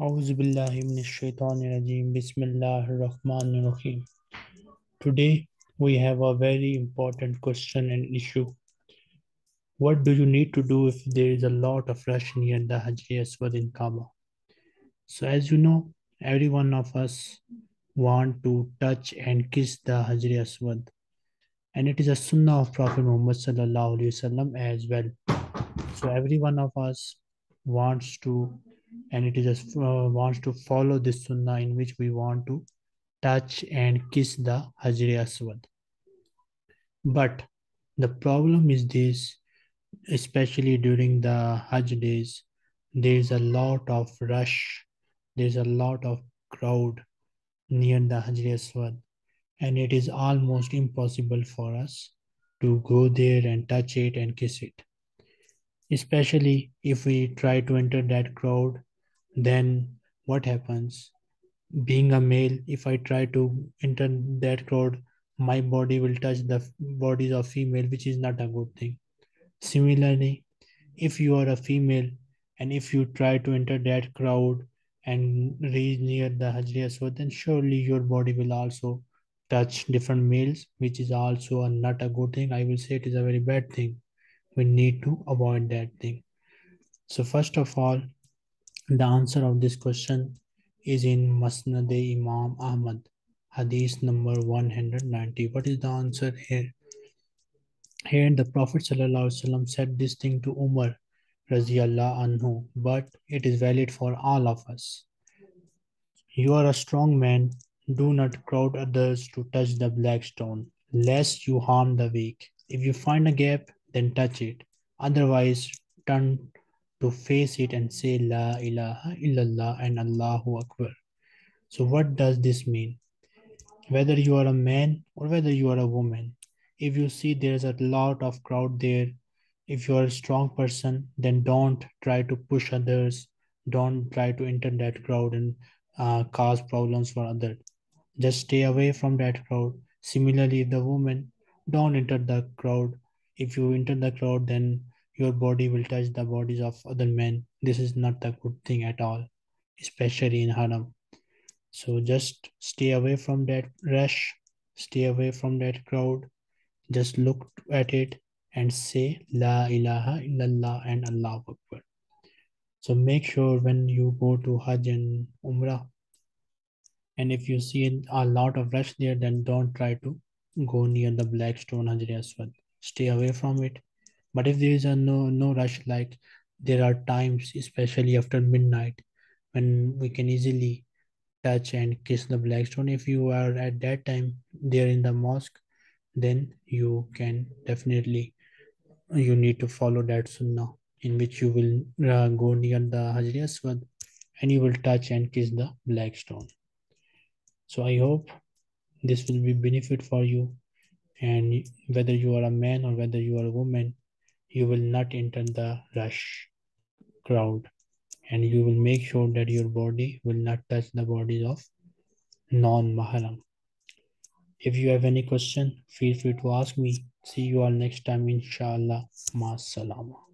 Bismillahirrahmanirrahim. Today we have a very important question and issue. What do you need to do if there is a lot of rush near the Hajj Aswad in Kaaba? So as you know, every one of us want to touch and kiss the Hajj Aswad. And it is a sunnah of Prophet Muhammad Sallallahu Alaihi Wasallam as well. So every one of us wants to and it just uh, wants to follow this sunnah in which we want to touch and kiss the Hajri Aswad. But the problem is this, especially during the Hajj days, there is a lot of rush, there's a lot of crowd near the Hajri Aswad, and it is almost impossible for us to go there and touch it and kiss it especially if we try to enter that crowd then what happens? Being a male if i try to enter that crowd my body will touch the bodies of female which is not a good thing. Similarly if you are a female and if you try to enter that crowd and reach near the Hajri so then surely your body will also touch different males, which is also a, not a good thing. I will say it is a very bad thing we need to avoid that thing. So first of all, the answer of this question is in Musnad Imam Ahmad, Hadith number 190. What is the answer here? Here the Prophet ﷺ said this thing to Umar anhu, but it is valid for all of us. You are a strong man, do not crowd others to touch the black stone, lest you harm the weak. If you find a gap, then touch it. Otherwise, turn to face it and say La ilaha illallah and Allahu Akbar. So, what does this mean? Whether you are a man or whether you are a woman, if you see there's a lot of crowd there, if you are a strong person, then don't try to push others. Don't try to enter that crowd and uh, cause problems for others. Just stay away from that crowd. Similarly, the woman, don't enter the crowd if you enter the crowd then your body will touch the bodies of other men. This is not a good thing at all especially in haram. So just stay away from that rush stay away from that crowd. Just look at it and say la ilaha illallah and allah akbar. So make sure when you go to hajj and umrah and if you see a lot of rush there then don't try to go near the black stone hajri aswad stay away from it. But if there is a no no rush like there are times especially after midnight when we can easily touch and kiss the black stone if you are at that time there in the mosque then you can definitely you need to follow that sunnah in which you will uh, go near the Hajri Aswad and you will touch and kiss the black stone. So I hope this will be benefit for you and whether you are a man or whether you are a woman you will not enter the rush crowd. And you will make sure that your body will not touch the bodies of non-mahram if you have any question feel free to ask me. See you all next time inshallah. Ma salama